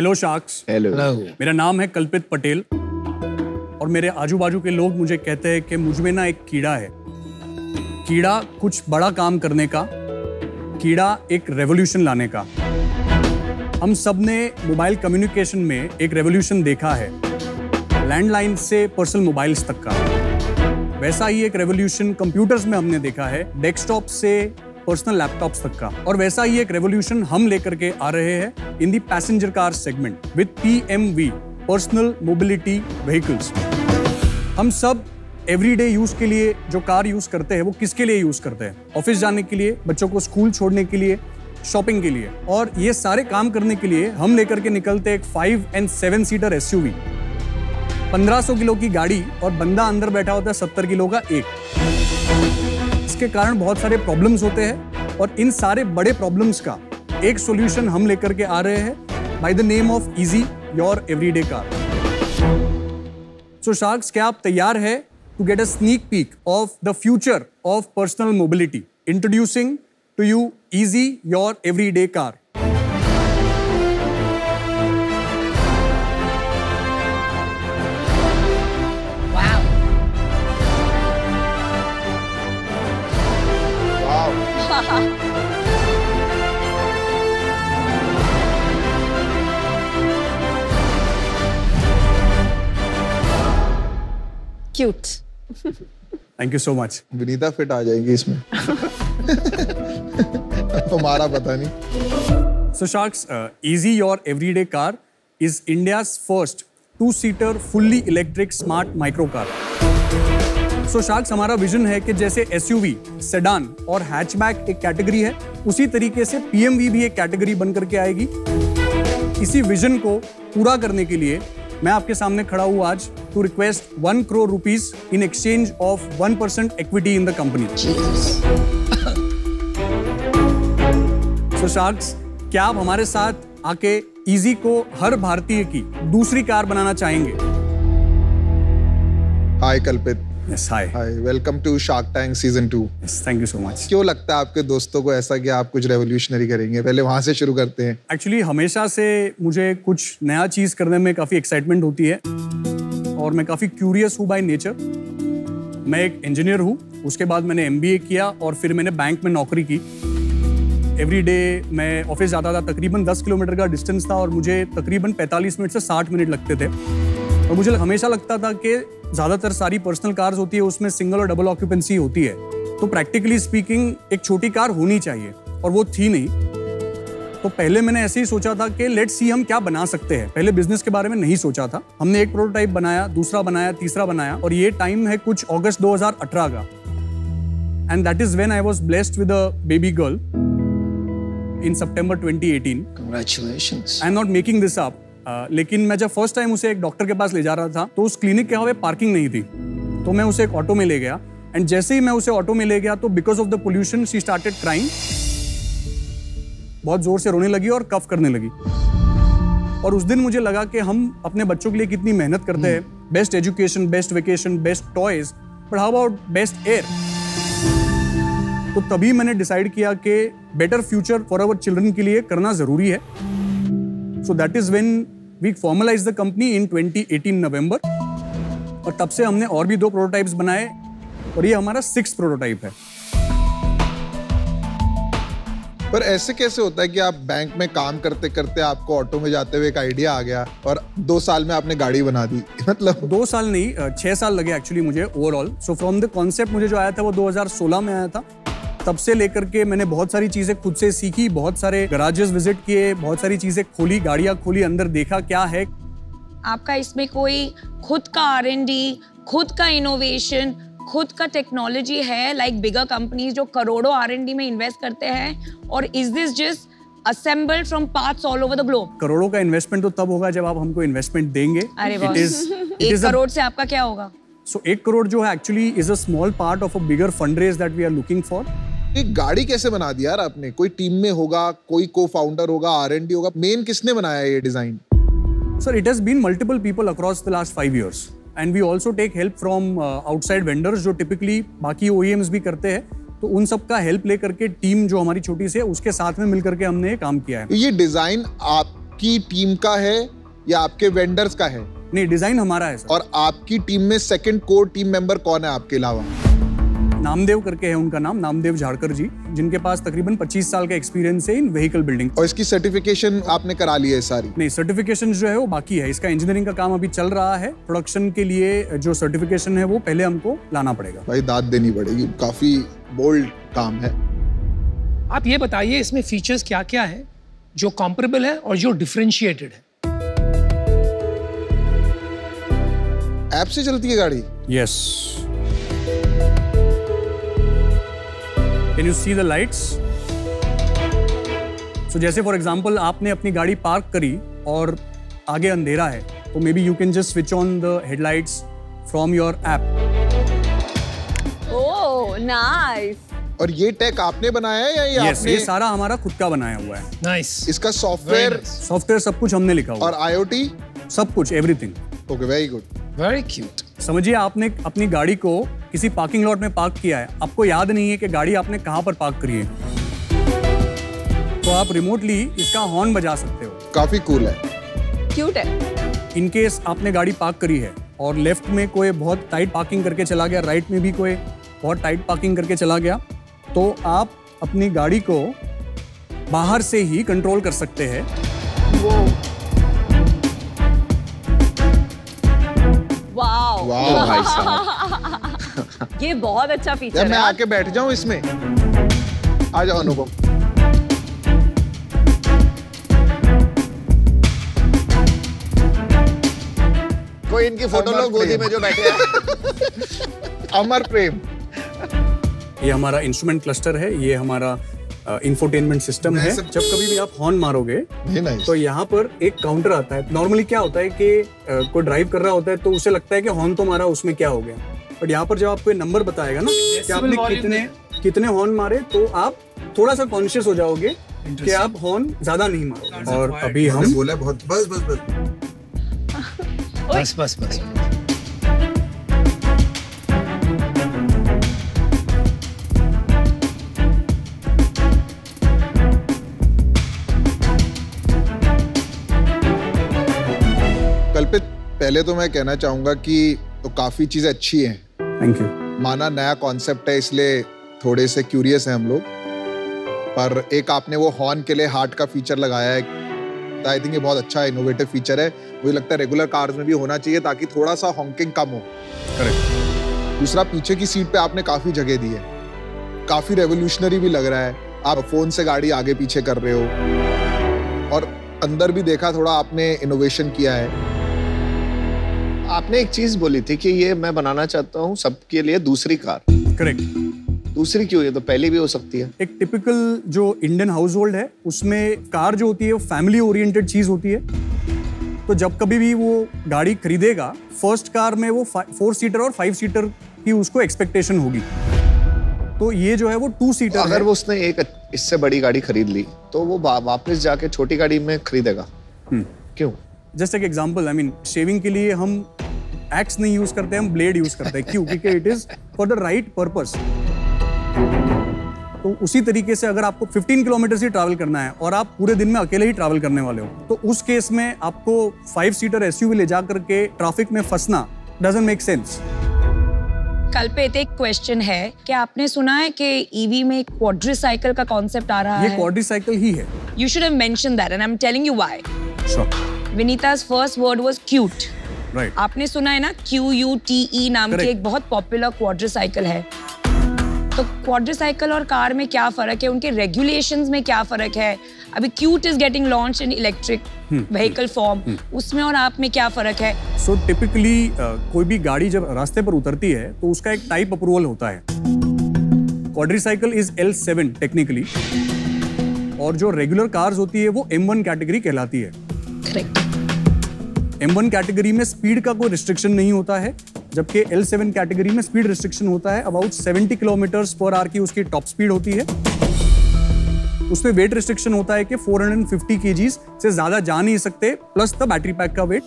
Hello sharks hello मेरा नाम है कल्पित पटेल और मेरे आजू बाजू के लोग मुझे कहते हैं कि मुझमें ना एक कीड़ा है। कीड़ा कुछ बड़ा काम करने का कीड़ा एक रेवोल्यूशन लाने का। हम सबने मोबाइल कम्युनिकेशन में एक रेवोल्यूशन देखा है लैंडलाइन से पर्सनल मोबाइल्स तक का। वैसा ही एक रेवोल्यूशन कंप्यूटर्स में हमने देखा है डेस्कटॉप से पर्सनल लैपटॉप्स तक का। और वैसा ही एक रेवोल्यूशन हम लेकर के आ रहे हैं in the passenger car segment with PMV personal mobility vehicles हम सब एवरीडे यूज़ के लिए जो कार यूज़ करते हैं, वो किसके लिए यूज़ करते हैं? ऑफ़िस जाने के लिए, बच्चों को स्कूल छोड़ने के लिए शॉपिंग के लिए। और ये सारे काम करने के लिए हम लेकर के निकलते एक five and seven seater S U 1500 kilo की गाड़ी और बंदा अंदर बैठा होता है, सत्तर किलो का एक। इसके कारण बहुत सारे प्रॉब्लम्स होते हैं और इन सारे बड़े प्रॉब्लम्स का एक सॉल्यूशन हम लेकर के आ रहे हैं by the name of easy your everyday car so sharks क्या आप तैयार है to get a sneak peek of the future of personal mobility introducing to you easy your everyday car cute thank you so much Vineeta fit आ जाएगी इसमें। हमारा पता नहीं। So sharks easy your everyday car is India first two seater fully electric smart micro car so sharks हमारा vision है कि जैसे एस सेडान और हैचबैक एक कैटेगरी है उसी तरीके से पीएमवी भी एक कैटेगरी बनकर के आएगी। इसी विजन को पूरा करने के लिए मैं आपके सामने खड़ा हूँ आज to request one crore rupees in exchange of one percent equity in the company so क्या आप हमारे साथ आके इजी को हर भारतीय की दूसरी कार बनाना चाहेंगे? Hi Kalpit yes hi hi welcome to Shark Tank season two yes thank you so much क्यों लगता है आपके दोस्तों को ऐसा कि आप कुछ रेवोल्यूशनरी करेंगे? पहले वहाँ से शुरू करते हैं। एक्चुअली हमेशा से मुझे कुछ नया चीज़ करने में काफ़ी एक्साइटमेंट होती है और मैं काफ़ी क्यूरियस हूँ बाय नेचर मैं एक इंजीनियर हूँ उसके बाद मैंने एमबीए किया और फिर मैंने बैंक में नौकरी की। एवरी डे मैं ऑफ़िस जाता था तकरीबन 10 किलोमीटर का डिस्टेंस था और मुझे तकरीबन 45 मिनट से 60 मिनट लगते थे। और मुझे हमेशा लगता था कि ज़्यादातर सारी पर्सनल कार्स होती है उसमें सिंगल और डबल ऑक्यूपेंसी होती है। तो प्रैक्टिकली स्पीकिंग एक छोटी कार होनी चाहिए और वो थी नहीं। तो पहले मैंने ऐसे ही सोचा था कि लेट्स सी हम क्या बना सकते हैं। पहले बिज़नेस के बारे में नहीं सोचा था। हमने एक प्रोटोटाइप बनाया दूसरा बनाया तीसरा बनाया और ये टाइम है कुछ अगस्त 2018 का। And that is when I was blessed with a baby girl in September 2018 Congratulations. I am not making this लेकिन मैं जब फ़र्स्ट टाइम उसे एक डॉक्टर के पास ले जा रहा था तो उस क्लिनिक के यहाँ पार्किंग नहीं थी। तो मैं उसे एक ऑटो में ले गया। एंड जैसे ही मैं उसे ऑटो में ले गया तो because of the pollution she started crying बहुत ज़ोर से रोने लगी और कफ करने लगी। और उस दिन मुझे लगा कि हम अपने बच्चों के लिए कितनी मेहनत करते हैं। Best education best vacation best toys but how about best air तो तभी मैंने डिसाइड किया कि better future for our children के लिए करना ज़रूरी है। So that is when we formalize the company in 2018 November और तब से हमने और भी दो प्रोटोटाइप्स बनाए और ये हमारा सिक्स प्रोटोटाइप है। पर ऐसे कैसे होता है कि आप बैंक में काम करते करते आपको ऑटो में जाते हुए एक आइडिया आ गया और दो साल में आपने गाड़ी बना दी? मतलब दो साल नहीं छह साल लगे एक्चुअली मुझे overall so from the concept मुझे जो आया था वो 2016 में आया था। तब से लेकर के मैंने बहुत सारी चीज़ें खुद से सीखी बहुत सारे गराजेस विज़िट किए बहुत सारी चीज़ें खोली गाड़ियाँ खोली अंदर देखा क्या है। आपका इसमें कोई खुद का आर एन डी खुद का इनोवेशन खुद का टेक्नोलॉजी है लाइक बिगर कंपनीज़ जो करोड़ों आरएनडी में इन्वेस्ट करते हैं? और is this just assembled from parts all over the globe करोड़ों का इन्वेस्टमेंट तो तब होगा जब आप हमको इन्वेस्टमेंट देंगे। अरे It is- it एक is a- से आपका क्या होगा? सो so, एक करोड़ जो है actually is a small part of a bigger fundraise that we are looking for एक गाड़ी कैसे बना दी यार आपने? कोई टीम में होगा कोई को फाउंडर होगा आरएनडी होगा मेन किसने बनाया ये design it has been multiple people across the last five years. And we also take help from uh, outside vendors जो typically बाकी OEMs भी करते हैं। तो उन सब का हेल्प लेकर के टीम जो हमारी छोटी सी है उसके साथ में मिल करके हमने ये काम किया है। ये डिज़ाइन आपकी टीम का है या आपके वेंडर्स का है? नहीं डिज़ाइन हमारा है सर और आपकी टीम में सेकंड कोर टीम मेंबर कौन है आपके अलावा? नामदेव करके है उनका नाम नामदेव झाड़कर जी जिनके पास तकरीबन 25 साल का एक्सपीरियंस है इन व्हीकल बिल्डिंग और इसकी सर्टिफिकेशन आपने करा ली है सारी? नहीं सर्टिफिकेशन जो है वो बाकी है। इसका इंजीनियरिंग का काम अभी चल रहा है। प्रोडक्शन के लिए जो सर्टिफिकेशन है वो पहले हमको लाना पड़ेगा। भाई दाद देनी पड़ेगी। काफ़ी बोल्ड काम है। आप ये बताइए इसमें फीचर्स क्या क्या है जो कॉम्परेबल है और जो डिफरेंशिएटेड है? ऐप से चलती है गाड़ी? Yes can you see the lights so जैसे फॉर एग्जांपल आपने अपनी गाड़ी पार्क करी और आगे अंधेरा है तो maybe you can just switch on the headlights from your app oh nice और ये टेक आपने बनाया है या ये यस आपने ये सारा हमारा खुद का बनाया हुआ है। Nice nice. इसका सॉफ्टवेयर सॉफ्टवेयर सब कुछ हमने लिखा हुआ और आईओटी सब कुछ everything okay very good very cute समझिए आपने अपनी गाड़ी को किसी पार्किंग लॉट में पार्क किया है। आपको याद नहीं है कि गाड़ी आपने कहाँ पर पार्क करी है। तो आप रिमोटली इसका हॉर्न बजा सकते हो। काफ़ी कूल है। क्यूट है। इनकेस आपने गाड़ी पार्क करी है और लेफ़्ट में कोई बहुत टाइट पार्किंग करके चला गया राइट में भी कोई बहुत टाइट पार्किंग करके चला गया तो आप अपनी गाड़ी को बाहर से ही कंट्रोल कर सकते हैं। वाह भाई साहब। ये बहुत अच्छा फीचर मैं आके बैठ जाऊँ इसमें? आ जाओ अनुपम कोई इनकी फ़ोटो लो गोदी में जो बैठे हैं। अमर प्रेम। ये हमारा इंस्ट्रूमेंट क्लस्टर है ये हमारा इंफोटेनमेंट सिस्टम है। जब कभी भी आप हॉर्न मारोगे तो यहाँ पर एक काउंटर आता है। नॉर्मली क्या होता है कि कोई ड्राइव कर रहा होता है तो उसे लगता है कि हॉर्न तो मारा उसमें क्या हो गया? बट यहाँ पर जब आपको नंबर बताएगा ना कि आपने कितने कितने हॉर्न मारे तो आप थोड़ा सा कॉन्शियस हो जाओगे कि आप हॉर्न ज़्यादा नहीं मारोगे। और अभी हम बोला बहुत बस बस बस। बस बस बस। पहले तो मैं कहना चाहूँगा कि तो काफ़ी चीज़ें अच्छी हैं। थैंक यू माना नया कॉन्सेप्ट है इसलिए थोड़े से क्यूरियस हैं हम लोग। पर एक आपने वो हॉर्न के लिए हार्ट का फीचर लगाया है आई थिंक ये बहुत अच्छा इनोवेटिव फीचर है। मुझे लगता है रेगुलर कार्स में भी होना चाहिए ताकि थोड़ा सा हॉन्किंग कम हो। करेक्ट दूसरा पीछे की सीट पे आपने काफ़ी जगह दी है। काफ़ी रेवोल्यूशनरी भी लग रहा है। आप फ़ोन से गाड़ी आगे पीछे कर रहे हो। और अंदर भी देखा थोड़ा आपने इनोवेशन किया है। आपने एक चीज़ बोली थी कि ये मैं बनाना चाहता हूँ सबके लिए दूसरी कार। करेक्ट दूसरी क्यों? ये तो पहली भी हो सकती है। एक टिपिकल जो इंडियन हाउस होल्ड है उसमें कार जो होती है वो फैमिली ओरिएंटेड चीज़ होती है। तो जब कभी भी वो गाड़ी खरीदेगा फ़र्स्ट कार में वो फोर सीटर और फाइव सीटर की उसको एक्सपेक्टेशन होगी। तो ये जो है वो टू सीटर अगर वो उसने एक इससे बड़ी गाड़ी खरीद ली तो वो वा- वापस जाके छोटी गाड़ी में खरीदेगा। हम्म। क्यों? जस्ट एक एग्ज़ाम्पल आई मीन शेविंग के लिए हम एक्स नहीं यूज़ करते हम ब्लेड यूज़ करते हैं। क्यों? क्योंकि it is for the right purpose तो उसी तरीके से अगर आपको 15 किलोमीटर ही ट्रैवल करना है और आप पूरे दिन में अकेले ही ट्रैवल करने वाले हो तो उस केस में आपको फाइव सीटर एसयूवी ले जा करके ट्रैफ़िक में फंसना डजंट मेक सेंस कल्पित एक क्वेश्चन है क्या आपने सुना है कि ईवी में क्वाड्रीसाइकिल का कॉन्सेप्ट आ रहा ये है? क्वाड्रीसाइकिल ही है। You should have mention that and I am telling you why sure Vinita's first word was cute right आपने सुना है ना? क्यू यू टी ई नाम की एक बहुत पॉपुलर क्वाड्रीसाइकिल है। तो क्वाड्रीसाइकिल और कार में क्या फ़र्क है? उनके रेगुलेशंस में क्या फ़र्क है? अभी Qute is getting launch in electric vehicle form उसमें और आप में क्या फ़र्क है? सो so, टिपिकली uh, कोई भी गाड़ी जब रास्ते पर उतरती है तो उसका एक टाइप अप्रूवल होता है। Quadricycle is L seven technically और जो रेगुलर कार्स होती है वो एम वन कैटेगरी कहलाती है। करेक्ट एम वन कैटेगरी में स्पीड का कोई रिस्ट्रिक्शन नहीं होता है, जबकि एल सेवन कैटेगरी में स्पीड रिस्ट्रिक्शन होता है अबाउट 70 किलोमीटर पर आवर की उसकी टॉप स्पीड होती है। उसमें वेट रिस्ट्रिक्शन होता है कि 450 केजीज से ज़्यादा जा नहीं सकते प्लस द बैटरी पैक का वेट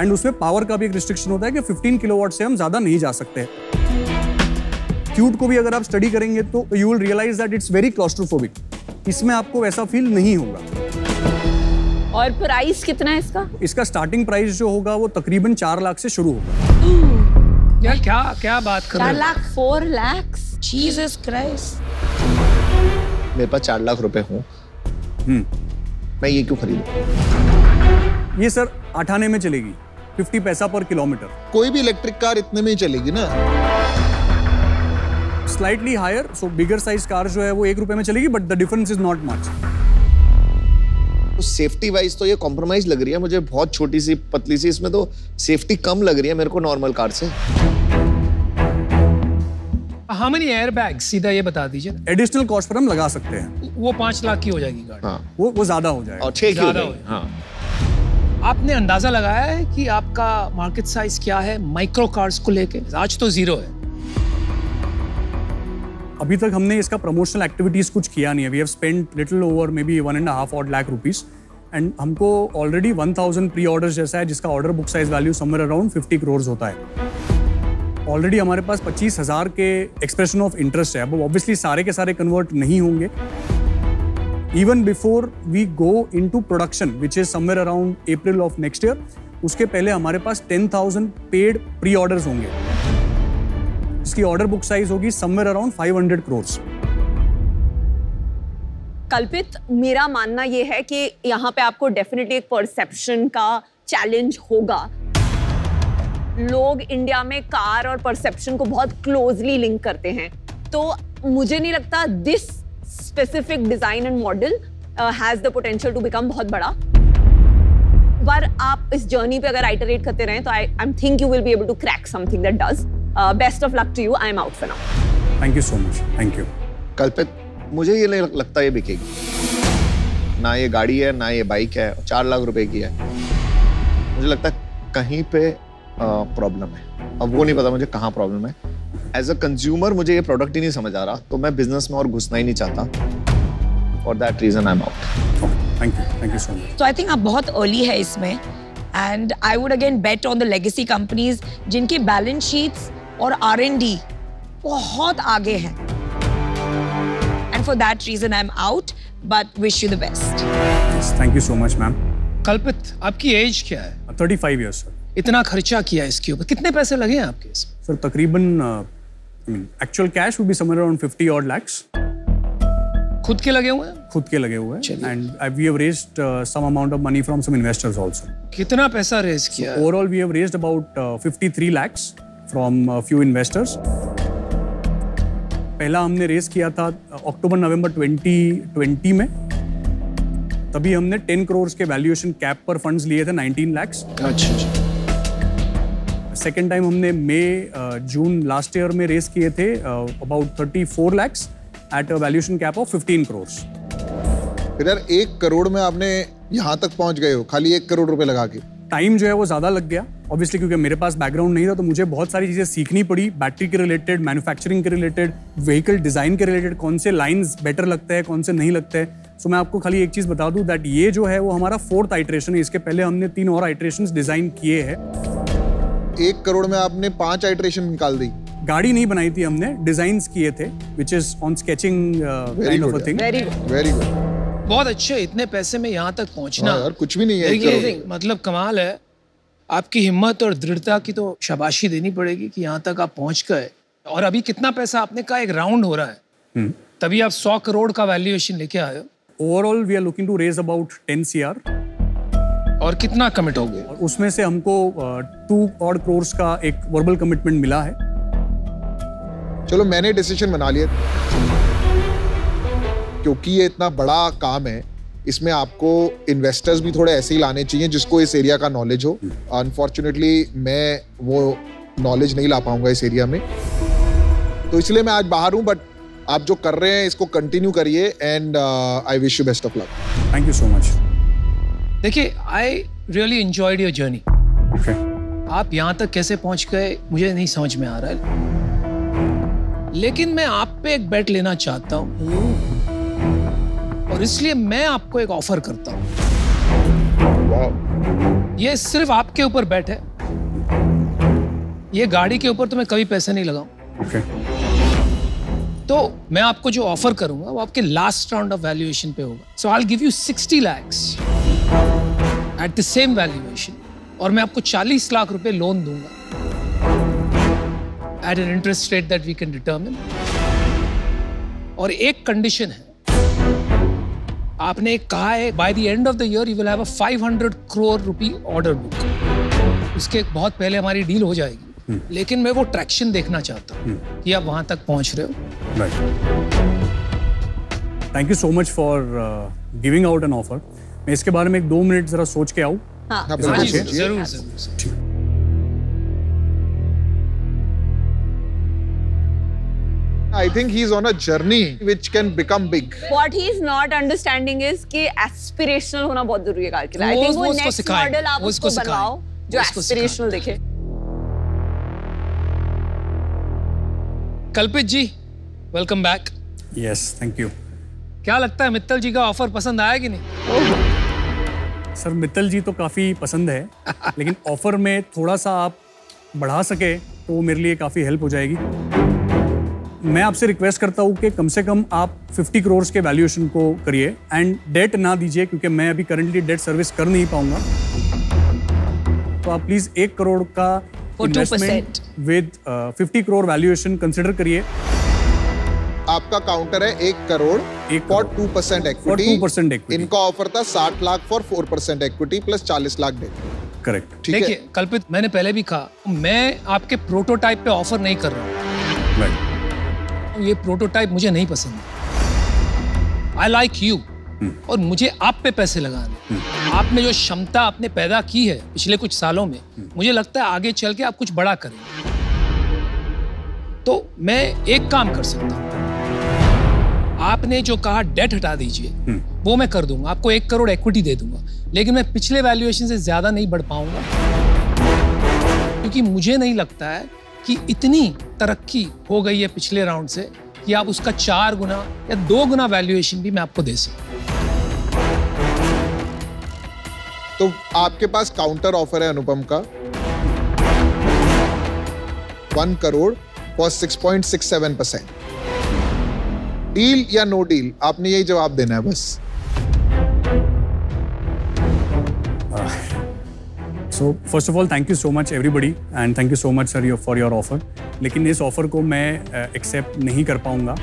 एंड उसमें पावर का भी एक रिस्ट्रिक्शन होता है कि 15 किलोवाट से हम ज़्यादा नहीं जा सकते। क्यूट को भी अगर आप स्टडी करेंगे तो you will realise that it's very claustrophobic इसमें आपको वैसा फील नहीं होगा। और प्राइस कितना है इसका? इसका स्टार्टिंग प्राइस जो होगा वो तकरीबन चार लाख से शुरू होगा। यार क्या क्या बात कर रहे चार हो? Lakh four lakhs Jesus Christ मेरे पास चार लाख रुपए हों। हम्म। मैं ये क्यों खरीदूं? ये सर अठाने में चलेगी। 50 पैसा पर किलोमीटर। कोई भी इलेक्ट्रिक कार इतने में ही चलेगी ना। Slightly higher so bigger size car जो है वो एक रुपए में चलेगी but the difference is not much safety wise तो ये कॉम्प्रोमाइज लग रही है मुझे बहुत छोटी सी पतली सी इसमें तो सेफ्टी कम लग रही है मेरे को नॉर्मल कार से। हाउ मेनी एयर बैग सीधा ये बता दीजिए एडिशनल कॉस्ट पर हम लगा सकते हैं। वो पाँच लाख की हो जाएगी गाड़ी। हाँ। वो वो ज़्यादा हो जाएगा। और की ज़्यादा हो जाएगी। हाँ। आपने अंदाज़ा लगाया है कि आपका मार्केट साइज़ क्या है माइक्रो कार्स को लेके? आज तो ज़ीरो है। अभी तक हमने इसका प्रमोशनल एक्टिविटीज़ कुछ किया नहीं है। We have spend little over maybe one and half odd lakh rupees and हमको ऑलरेडी 1000 प्री ऑर्डर्स जैसा है, जिसका order book size value somewhere around 50 crore होता है। ऑलरेडी हमारे पास पच्चीस हज़ार के एक्सप्रेशन ऑफ़ इंटरेस्ट है। अब ऑब्वियसली सारे के सारे कन्वर्ट नहीं होंगे। Even before we go into production which is somewhere around April of next year उसके पहले हमारे पास ten thousand paid pre orders होंगे। इसकी ऑर्डर बुक साइज़ होगी समवेयर अराउंड 500 करोर्स कल्पित मेरा मानना ये है कि यहाँ पे आपको डेफिनेटली एक परसेप्शन का चैलेंज होगा। लोग इंडिया में कार और परसेप्शन को बहुत क्लोजली लिंक करते हैं। तो मुझे नहीं लगता this specific design and model has the potential to become बहुत बड़ा। पर आप इस जर्नी पे अगर आइटरेट करते रहें तो I I think you will be able to crack something that does best of luck to you I am out for now thank you so much thank you Kalpit मुझे ये नहीं लगता ये बिकेगी। ना ये गाड़ी है ना ये बाइक है चार लाख रुपए की है। मुझे लगता है कहीं पे प्रॉब्लम है। अब वो नहीं पता मुझे कहाँ प्रॉब्लम है। एज अ कंज्यूमर मुझे ये प्रोडक्ट ही नहीं समझ आ रहा तो मैं बिज़नेस में और घुसना ही नहीं चाहता। For that reason I am out thank you thank you so much तो आई थिंक आप बहुत अर्ली है इसमें and I would again bet on the legacy companies जिनकी बैलेंस शीट्स और आर बहुत आगे हैं। And for that reason I am out but wish you the best thank you so much ma'am Kalpit आपकी as क्या है? Thirty five years sir इतना खर्चा किया इसके ऊपर। कितने पैसे लगे हैं आपके इसमें? सर तकरीबन I mean actual cash would be somewhere around 50 odd lakhs खुद के लगे हुए हैं? खुद के लगे हुए हैं। And we have raised some amount of money from some investors also कितना पैसा रेज किया overall we have raised about 53 lakhs from few investors पहला हमने रेस किया था अक्टूबर नवंबर 2020 में। तभी हमने 10 करोड़ के वैल्यूएशन कैप पर फंड्स लिए थे 19 lakhs अच्छा अच्छा। सेकेंड टाइम हमने मई जून लास्ट ईयर में रेस किए थे about thirty four lakhs at valuation cap of fifteen crore फिर यार एक करोड़ में आपने यहाँ तक पहुँच गए हो खाली एक करोड़ रुपए लगा के। टाइम जो है वो ज़्यादा लग गया। ऑब्वियसली क्योंकि मेरे पास बैकग्राउंड नहीं था तो मुझे बहुत सारी चीज़ें सीखनी पड़ी। बैटरी के रिलेटेड मैन्युफैक्चरिंग के रिलेटेड व्हीकल डिज़ाइन के रिलेटेड कौन से लाइंस बेटर लगते हैं कौन से नहीं लगते हैं। सो so, मैं आपको खाली एक चीज़ बता दूँ दैट ये जो है वो हमारा फोर्थ आइट्रेशन है। इसके पहले हमने तीन और आइट्रेशन डिज़ाइन किए हैं। एक करोड़ में आपने पाँच आइट्रेशन निकाल दी। गाड़ी नहीं बनाई थी हमने डिज़ाइन किए थे which is on sketching kind of good, a thing very good बहुत अच्छे इतने पैसे में यहाँ तक पहुँचना। हाँ यार कुछ भी नहीं है मतलब कमाल है। आपकी हिम्मत और दृढ़ता की तो शाबाशी देनी पड़ेगी कि यहाँ तक आप पहुँच गए। और अभी कितना पैसा आपने कहा एक राउंड हो रहा है। तभी आप सौ करोड़ का वैल्यूएशन लेके आए हो। Overall we are looking to raise about ten C R और कितना कमिट हो गए? उसमें से हमको टू और करोर्स का एक वर्बल कमिटमेंट मिला है। चलो मैंने डिसीज़न बना लिया। क्योंकि ये इतना बड़ा काम है इसमें आपको इन्वेस्टर्स भी थोड़े ऐसे ही लाने चाहिए जिसको इस एरिया का नॉलेज हो। अनफॉर्चुनेटली मैं वो नॉलेज नहीं ला पाऊँगा इस एरिया में। तो इसलिए मैं आज बाहर हूँ बट आप जो कर रहे हैं इसको कंटिन्यू करिए and I wish you best of luck thank you so much देखिए I really enjoyed your journey आप यहाँ तक कैसे पहुँच गए मुझे नहीं समझ में आ रहा है। लेकिन मैं आप पे एक बेट लेना चाहता हूँ। और इसलिए मैं आपको एक ऑफ़र करता हूँ। ये सिर्फ़ आपके ऊपर है। ये गाड़ी के ऊपर तो मैं कभी पैसे नहीं लगाऊँ। ओके। तो मैं आपको जो ऑफ़र करूँगा वो आपके लास्ट राउंड ऑफ़ वैल्यूएशन पे होगा। So I give you 60 lakhs at the same valuation और मैं आपको 40 लाख रुपए लोन दूँगा। At an interest rate that we can determine और एक कंडीशन है आपने कहा है by the end of the year you will have a 500 crore rupee order book उसके बहुत पहले हमारी डील हो जाएगी। लेकिन मैं वो ट्रैक्शन देखना चाहता हूँ कि आप वहाँ तक पहुँच रहे हो। Thank you so much for giving out an offer मैं इसके बारे में एक दो मिनट जरा सोच के आऊँ। हाँ। हाँ, ज़रूर I think he's on a journey which can become big. What he's not understanding is कि aspirational होना बहुत ज़रूरी है कार के लिए. I think वो next model आप उसको बनवाओ जो aspirational दिखे. Kalpit ji welcome back yes thank you क्या लगता है मित्तल जी का ऑफ़र पसंद आया कि नहीं? सर मित्तल जी तो काफ़ी पसंद है लेकिन ऑफ़र में थोड़ा सा आप बढ़ा सके तो वो मेरे लिए काफ़ी हेल्प हो जाएगी। मैं आपसे रिक्वेस्ट करता हूँ कि कम से कम आप 50 करोड़ के वैल्यूएशन को करिए एंड डेट ना दीजिए क्योंकि मैं अभी करंटली डेट सर्विस कर नहीं पाऊँगा। तो आप प्लीज़ एक करोड़ का investment with fifty crore valuation consider करिए। आपका काउंटर है एक करोड़ एक for two percent For equity 2% equity. इनका ऑफ़र था साठ lakh for four percent equity plus चालीस लाख डेट करेक्ट ठीक है? देखिए कल्पित मैंने पहले भी कहा मैं आपके प्रोटोटाइप पे ऑफ़र नहीं कर रहा हूँ। राइट ये प्रोटोटाइप मुझे नहीं पसंद। आई लाइक यू और मुझे आप पे पैसे लगाने। आपने जो क्षमता आपने पैदा की है पिछले कुछ सालों में मुझे लगता है आगे चल के आप कुछ बड़ा करेंगे तो मैं एक काम कर सकता हूँ। आपने जो कहा डेट हटा दीजिए वो मैं कर दूँगा। आपको एक करोड़ इक्विटी दे दूँगा। लेकिन मैं पिछले वैल्यूएशन से ज़्यादा नहीं बढ़ पाऊँगा। क्योंकि मुझे नहीं लगता है कि इतनी तरक्की हो गई है पिछले राउंड से कि आप उसका चार गुना या दो गुना वैल्यूएशन भी मैं आपको दे सकूँ तो आपके पास काउंटर ऑफ़र है अनुपम का। One crore for six point six seven percent deal या नो डील आपने यही जवाब देना है बस। So first of all thank you so much everybody and thank you so much sir for your offer लेकिन इस ऑफ़र को मैं एक्सेप्ट नहीं कर पाऊँगा।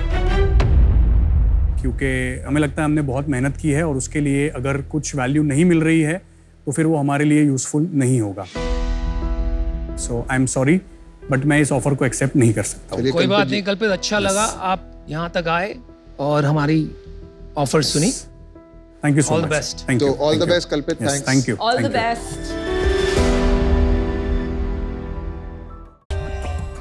क्योंकि हमें लगता है हमने बहुत मेहनत की है और उसके लिए अगर कुछ वैल्यू नहीं मिल रही है तो फिर वो हमारे लिए यूजफुल नहीं होगा। So I am sorry but मैं इस ऑफ़र को एक्सेप्ट नहीं कर सकता कोई कल्पित बात नहीं कल्पित अच्छा लगा आप यहाँ तक आए और हमारी ऑफ़र सुनी। Thank you so much thank तो you all the best, Kalpit. Thanks. Thank you All the best.